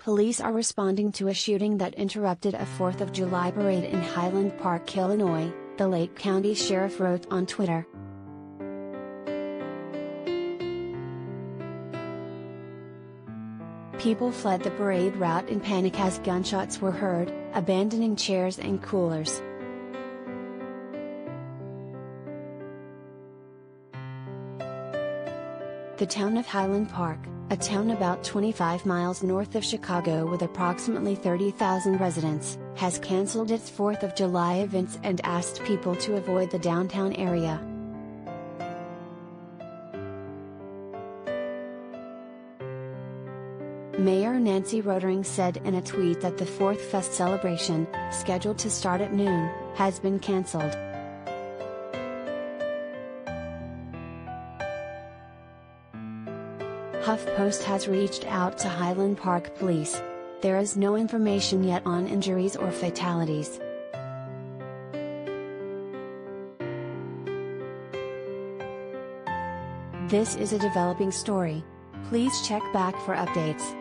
Police are responding to a shooting that interrupted a 4th of July parade in Highland Park, Illinois, the Lake County Sheriff wrote on Twitter. People fled the parade route in panic as gunshots were heard, abandoning chairs and coolers. The town of Highland Park, a town about 25 miles north of Chicago with approximately 30,000 residents, has canceled its 4th of July events and asked people to avoid the downtown area. Mayor Nancy Rotering said in a tweet that the 4th Fest celebration, scheduled to start at noon, has been cancelled. HuffPost has reached out to Highland Park Police. There is no information yet on injuries or fatalities. This is a developing story. Please check back for updates.